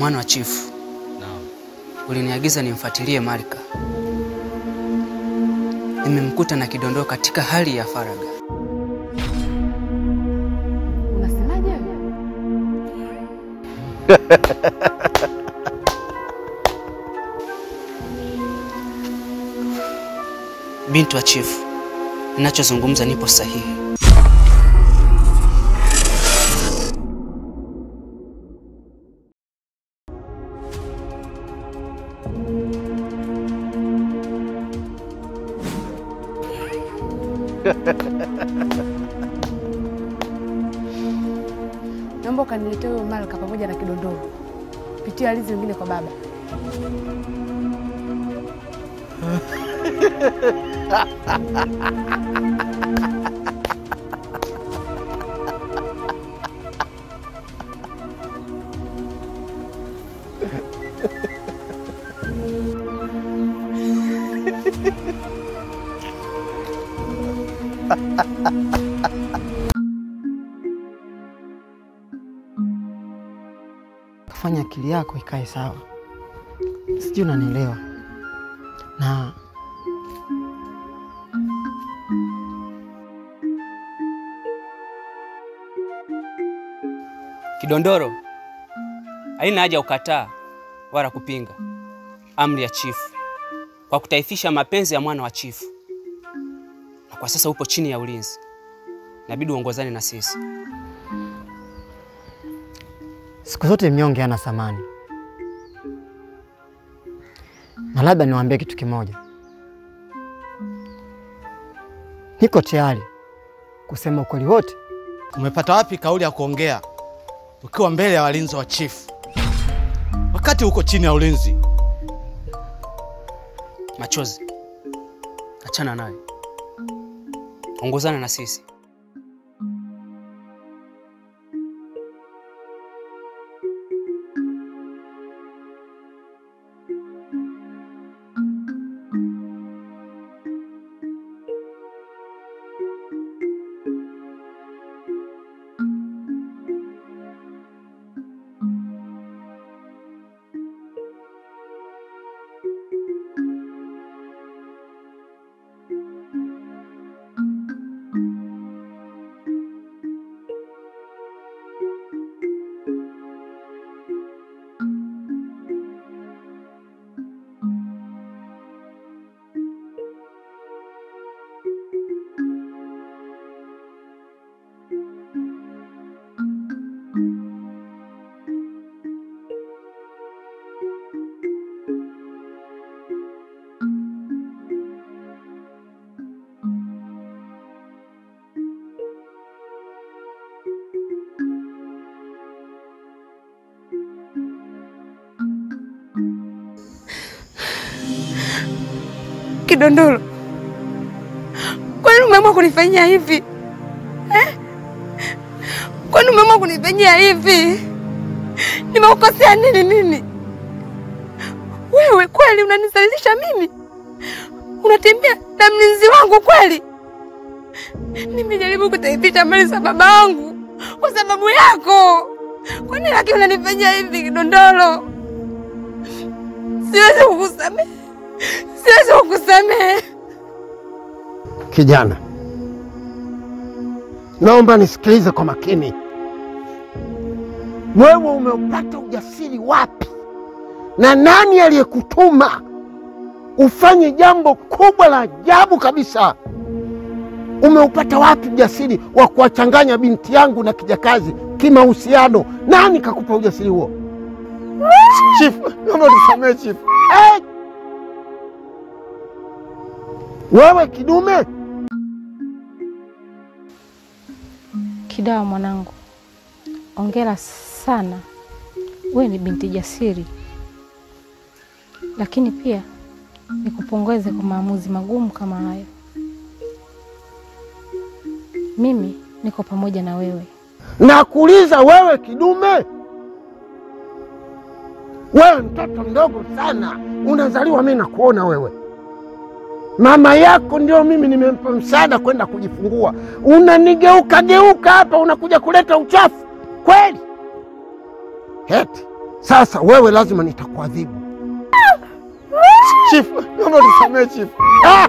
Mwana wa chifu, Naam. uliniagiza nimfuatilie Marika. Nimemkuta na kidondoo katika hali ya faraga. Unasemaje? Binti wa chifu, ninachozungumza nipo sahihi. Naomba ukaniletea huyo Malka pamoja na kidondoo. Pitia alizi wengine kwa baba. yako ikae sawa. Sijui unanielewa na Kidondoro, haina haja ukataa wala kupinga amri ya chifu kwa kutaifisha mapenzi ya mwana wa chifu, na kwa sasa upo chini ya ulinzi, inabidi uongozane na sisi. Siku zote mnyonge hana thamani, na labda niwaambie kitu kimoja, niko tayari kusema ukweli wote. Umepata wapi kauli ya kuongea ukiwa mbele ya walinzi wa chifu wakati uko chini ya ulinzi? Machozi, achana naye, ongozana na sisi. Kidondolo, nini umeamua kunifanyia hivi eh? Kwa nini umeamua kunifanyia hivi? Nimeukosea nini Nini Wewe kweli unanisalilisha mimi? Unatembea na mlinzi wangu kweli? Nimejaribu kutaifisha mali za baba wangu kwa sababu yako. Kwa nini lakini unanifanyia hivi Kidondolo? Siwezi kukusamehe. Siwezi kukusamehe. Kijana, naomba nisikilize kwa makini. Wewe umeupata ujasiri wapi, na nani aliyekutuma ufanye jambo kubwa la ajabu kabisa? Umeupata wapi ujasiri wa kuwachanganya binti yangu na kijakazi kimahusiano? Nani kakupa ujasiri huo? Chifu, naomba unisamehe chifu. Eh! Wewe kidume Kidawa mwanangu, ongera sana. Wewe ni binti jasiri, lakini pia nikupongeze kwa maamuzi magumu kama hayo. Mimi niko pamoja na wewe. Nakuuliza wewe kidume, wewe mtoto mdogo sana, unazaliwa mimi nakuona wewe, mama yako ndio mimi nimempa msaada kwenda kujifungua, unanigeuka geuka hapa, unakuja kuleta uchafu kweli? Heti Sasa wewe lazima nitakuadhibu. Chifu, naomba unisamehe chifu. Ah!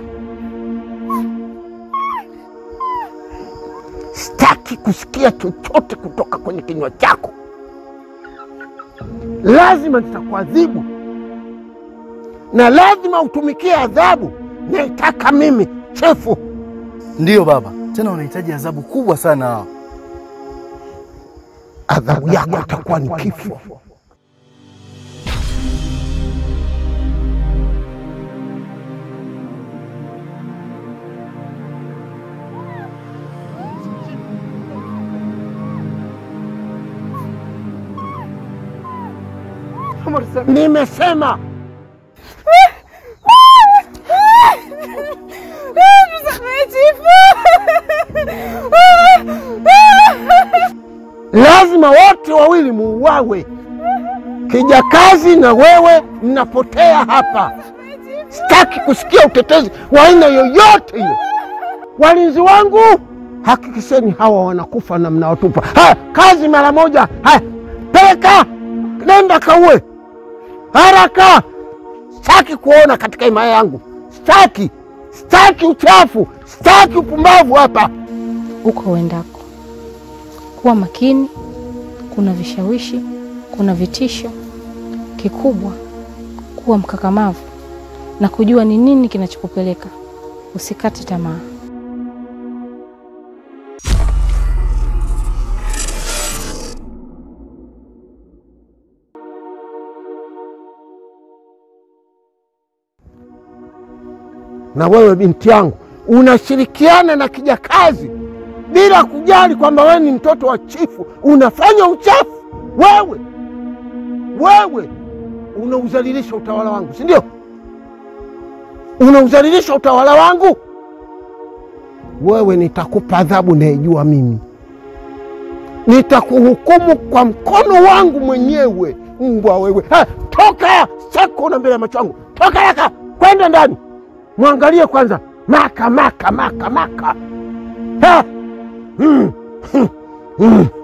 Sitaki kusikia chochote kutoka kwenye kinywa chako. Lazima nitakuadhibu na lazima utumikie adhabu naitaka mimi chifu. Ndiyo baba, tena wanahitaji adhabu kubwa sana hao. Adhabu yako itakuwa ni kifo. Nimesema lazima wote wawili muuawe, kijakazi na wewe mnapotea hapa. Sitaki kusikia utetezi wa aina yoyote hiyo Walinzi wangu, hakikisheni hawa wanakufa na mnawatupa. Haya, kazi mara moja. Haya, peleka, nenda kaue haraka. Sitaki kuona katika himaya yangu, sitaki, sitaki uchafu, sitaki upumbavu hapa. Uko uendako, kuwa makini. Kuna vishawishi, kuna vitisho. Kikubwa kuwa mkakamavu na kujua ni nini kinachokupeleka. Usikate tamaa. na wewe binti yangu unashirikiana na kijakazi bila kujali kwamba wewe ni mtoto wa chifu, unafanya uchafu. Wewe wewe unauzalilisha utawala wangu, si ndio? Unauzalilisha utawala wangu. Wewe nitakupa adhabu naijua mimi, nitakuhukumu kwa mkono wangu mwenyewe. Mbwa wewe! Ha, toka sako na mbele ya macho yangu, toka haraka, kwenda ndani. Mwangalie kwanza, maka maka maka maka. Ha! 嗯哼嗯。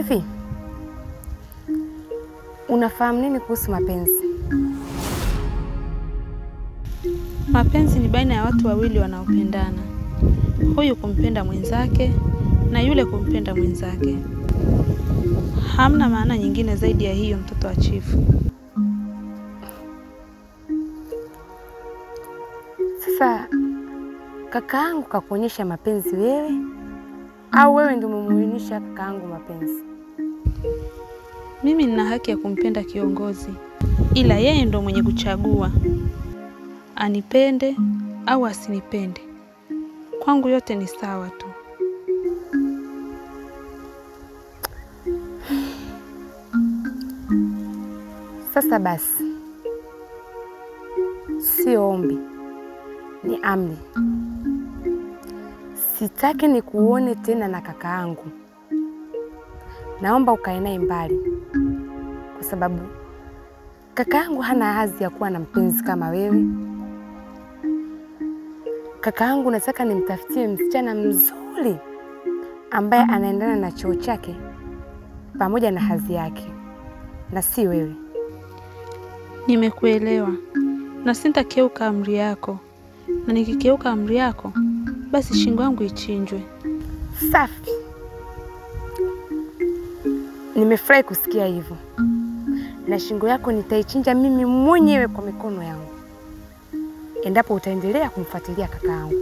Hivi unafahamu nini kuhusu mapenzi? Mapenzi ni baina ya watu wawili wanaopendana, huyu kumpenda mwenzake na yule kumpenda mwenzake. Hamna maana nyingine zaidi ya hiyo, mtoto wa chifu. Sasa kakaangu kakuonyesha mapenzi wewe, au wewe ndio umemuonyesha kakaangu mapenzi? Mimi nina haki ya kumpenda kiongozi, ila yeye ndo mwenye kuchagua anipende au asinipende. Kwangu yote ni sawa tu. Sasa basi, sio ombi, ni amri. Sitaki nikuone tena na kakaangu. Naomba ukae naye mbali, kwa kaka yangu hana hadhi ya kuwa na mpenzi kama wewe. Kaka yangu nataka nimtafutie msichana mzuri ambaye anaendana na cheo chake pamoja na hadhi yake, na si wewe. Nimekuelewa na sintakeuka amri yako, na nikikeuka amri yako, basi shingo yangu ichinjwe. Safi, nimefurahi kusikia hivyo, na shingo yako nitaichinja mimi mwenyewe kwa mikono yangu endapo utaendelea kumfuatilia kaka yangu.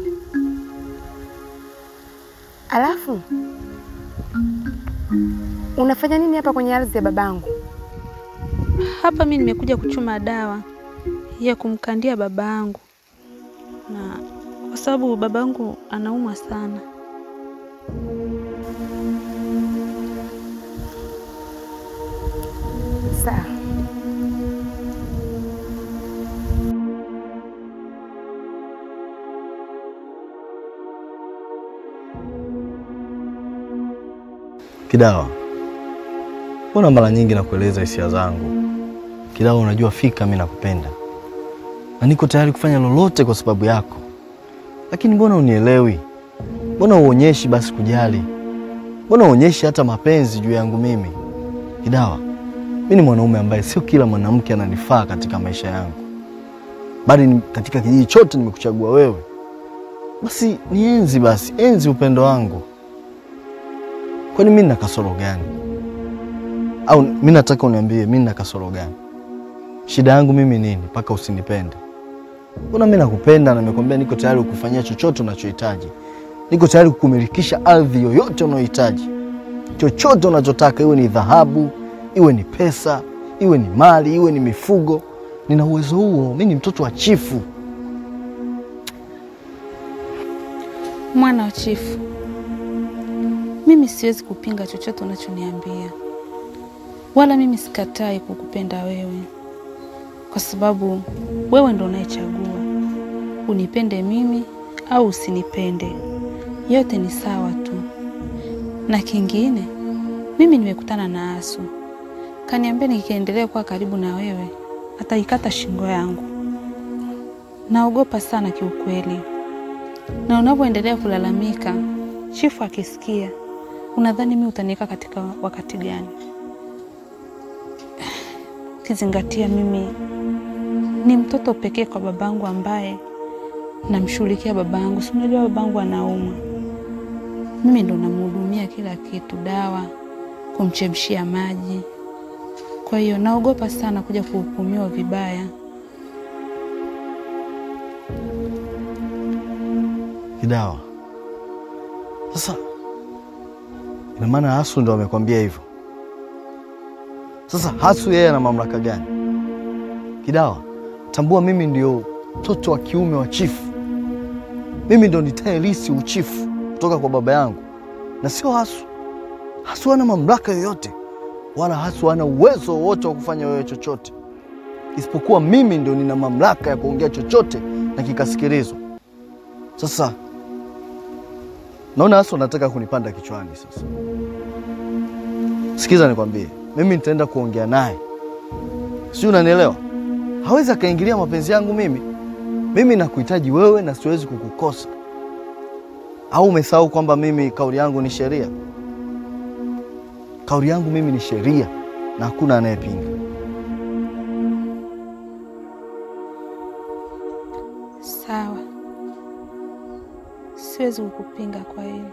Alafu Unafanya nini hapa kwenye ardhi ya babangu? Hapa mi nimekuja kuchuma dawa ya kumkandia baba yangu, na kwa sababu baba yangu anaumwa sana. Kidawa, mbona mara nyingi nakueleza hisia zangu? Kidawa, unajua fika mimi nakupenda na niko tayari kufanya lolote kwa sababu yako, lakini mbona unielewi? Mbona uonyeshi basi kujali? Mbona uonyeshi hata mapenzi juu yangu mimi? Kidawa, mimi ni mwanaume ambaye sio kila mwanamke ananifaa katika maisha yangu, bali katika kijiji chote nimekuchagua wewe. Basi nienzi, basi enzi upendo wangu. Kwani mimi nina kasoro gani? Au mimi nataka uniambie mimi nina kasoro gani? Shida yangu mimi nini mpaka usinipende? Mbona mimi nakupenda na nimekwambia niko tayari kukufanyia chochote unachohitaji. Niko tayari kukumilikisha ardhi yoyote unayohitaji. Chochote unachotaka, iwe ni dhahabu, iwe ni pesa, iwe ni mali, iwe ni mifugo. Nina uwezo huo. Mimi ni mtoto wa chifu. Mwana wa chifu, mimi siwezi kupinga chochote unachoniambia, wala mimi sikatai kukupenda wewe, kwa sababu wewe ndo unayechagua unipende mimi au usinipende. Yote ni sawa tu. Na kingine, mimi nimekutana na Asu, kaniambia nikiendelea kuwa karibu na wewe ataikata shingo yangu. Naogopa sana kiukweli na unavyoendelea kulalamika, chifu akisikia, unadhani mimi utaniweka katika wakati gani? Ukizingatia mimi ni mtoto pekee kwa babangu ambaye namshughulikia babangu. Si unajua babangu anaumwa, mimi ndo namhudumia kila kitu, dawa, kumchemshia maji. Kwa hiyo naogopa sana kuja kuhukumiwa vibaya. Kidawa, sasa ina maana Hasu ndo amekwambia hivyo? Sasa Hasu yeye ana mamlaka gani? Kidawa, tambua mimi ndio mtoto wa kiume wa chifu. Mimi ndo nitaerisi uchifu kutoka kwa baba yangu na sio Hasu. Hasu hana mamlaka yoyote, wala Hasu hana uwezo wowote wa kufanya wewe chochote, isipokuwa mimi ndo nina mamlaka ya kuongea chochote na kikasikilizwa. Sasa naona hasa unataka kunipanda kichwani. Sasa sikiza, nikwambie, mimi nitaenda kuongea naye, si unanielewa. Hawezi akaingilia mapenzi yangu mimi. Mimi nakuhitaji wewe na siwezi kukukosa. Au umesahau kwamba mimi kauli yangu ni sheria? Kauli yangu mimi ni sheria na hakuna anayepinga. Siwezi kukupinga kwa hiyo.